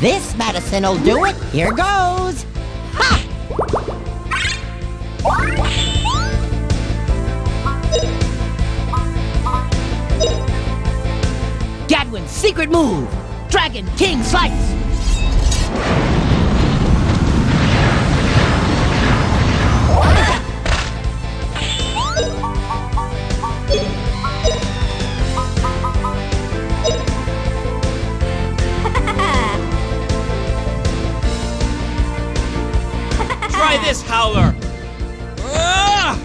This medicine'll do it. Here goes. Ha! Gadwin's secret move. Dragon King Slice. This, Howler! Ah!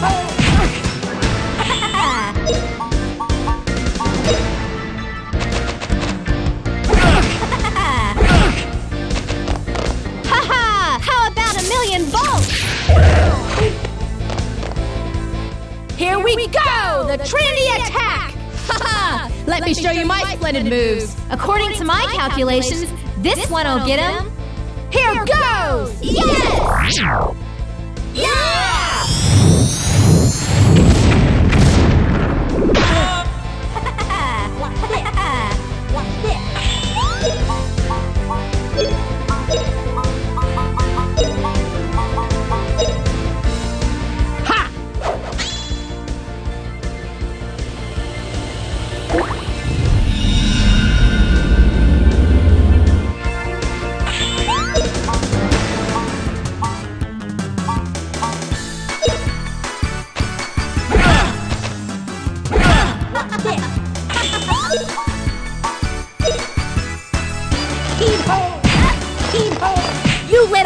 Haha! Here we go! The Trinity attack! Haha! Let me show you my splendid moves. According to my calculations, this one'll get him. Here goes! Yes!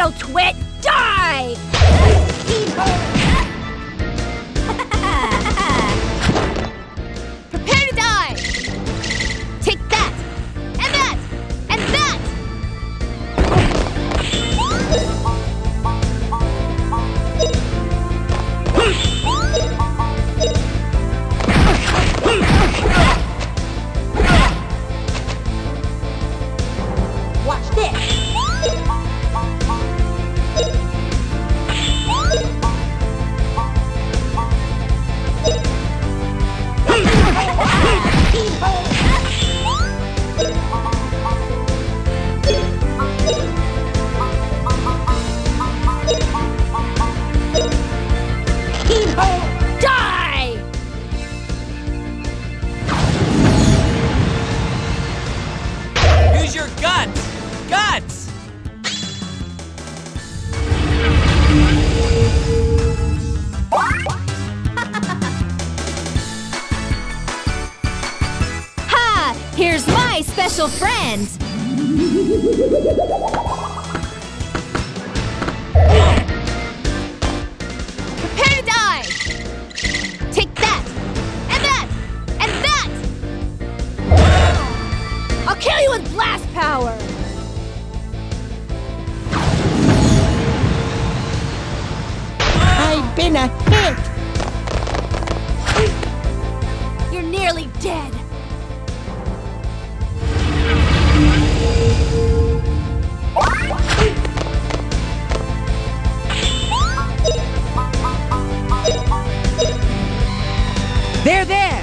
Little twit! Here's my special friend! Prepare to die! Take that! And that! And that! I'll kill you with blast power! I've been a hit. You're nearly dead. There, there!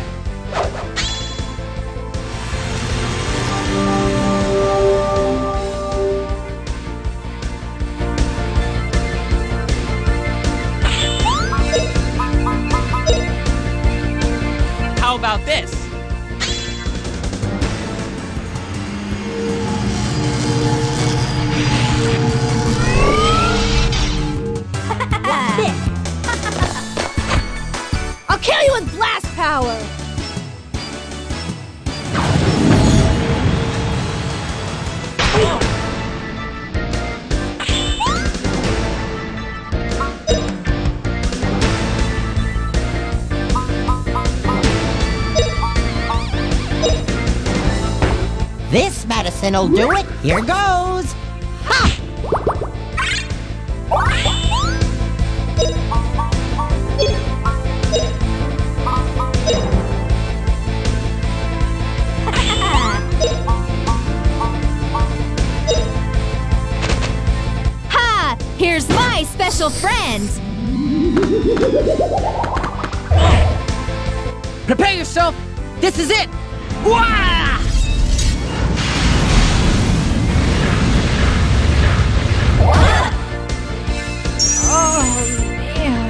How about this? I'll kill you with blast power! This medicine'll do it. Here goes. Ha! Special friend. Prepare yourself. This is it. Wah! Oh, uh,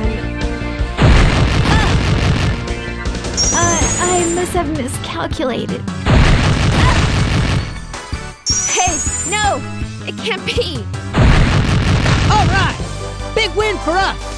I, I must have miscalculated. Hey, no, it can't be. All right. Big win for us.